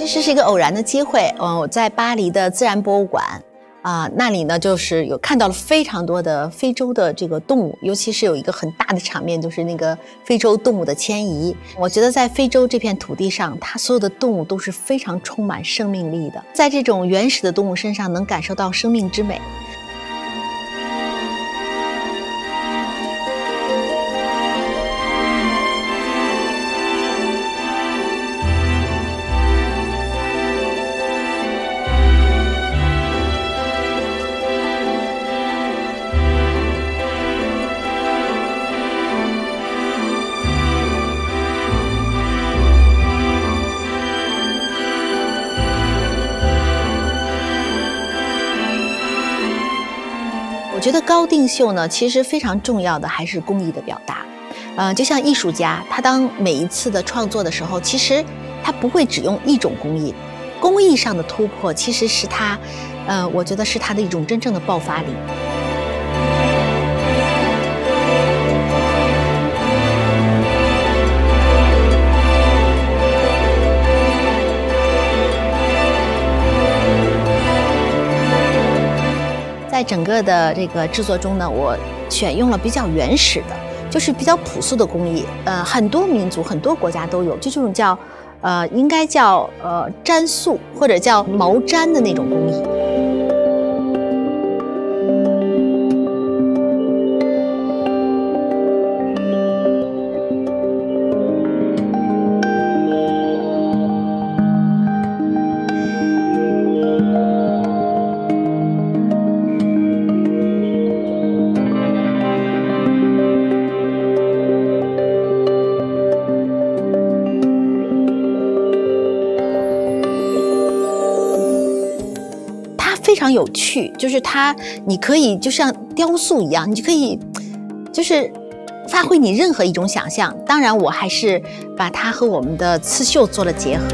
其实是一个偶然的机会，嗯，我在巴黎的自然博物馆啊，那里呢就是有看到了非常多的非洲的这个动物，尤其是有一个很大的场面，就是那个非洲动物的迁移。我觉得在非洲这片土地上，它所有的动物都是非常充满生命力的，在这种原始的动物身上能感受到生命之美。觉得高定秀呢，其实非常重要的还是工艺的表达。呃，就像艺术家，他当每一次的创作的时候，其实他不会只用一种工艺，工艺上的突破其实是他，呃，我觉得是他的一种真正的爆发力。在整个的这个制作中呢，我选用了比较原始的，就是比较朴素的工艺。呃，很多民族、很多国家都有，就这种叫，呃，应该叫呃粘塑或者叫毛毡的那种工艺。有趣，就是它，你可以就像雕塑一样，你就可以，就是发挥你任何一种想象。当然，我还是把它和我们的刺绣做了结合。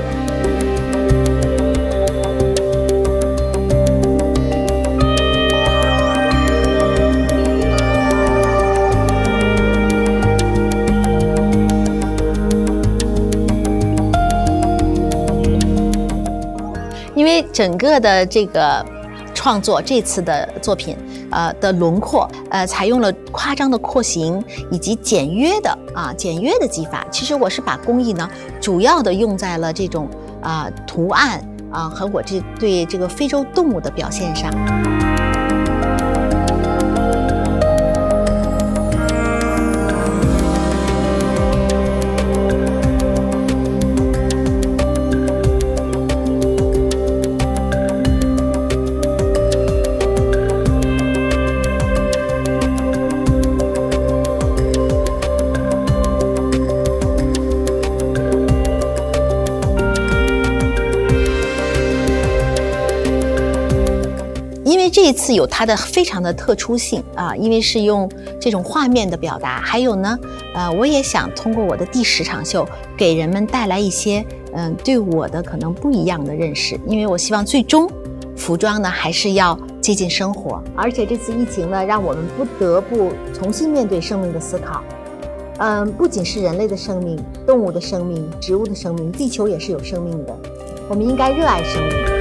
因为整个的这个。创作这次的作品，呃的轮廓，呃采用了夸张的廓形以及简约的啊简约的技法。其实我是把工艺呢，主要的用在了这种啊图案啊和我这对这个非洲动物的表现上。这次有它的非常的特殊性啊，因为是用这种画面的表达，还有呢，呃，我也想通过我的第十场秀，给人们带来一些嗯对我的可能不一样的认识，因为我希望最终服装呢还是要接近生活，而且这次疫情呢，让我们不得不重新面对生命的思考，嗯，不仅是人类的生命、动物的生命、植物的生命，地球也是有生命的，我们应该热爱生命。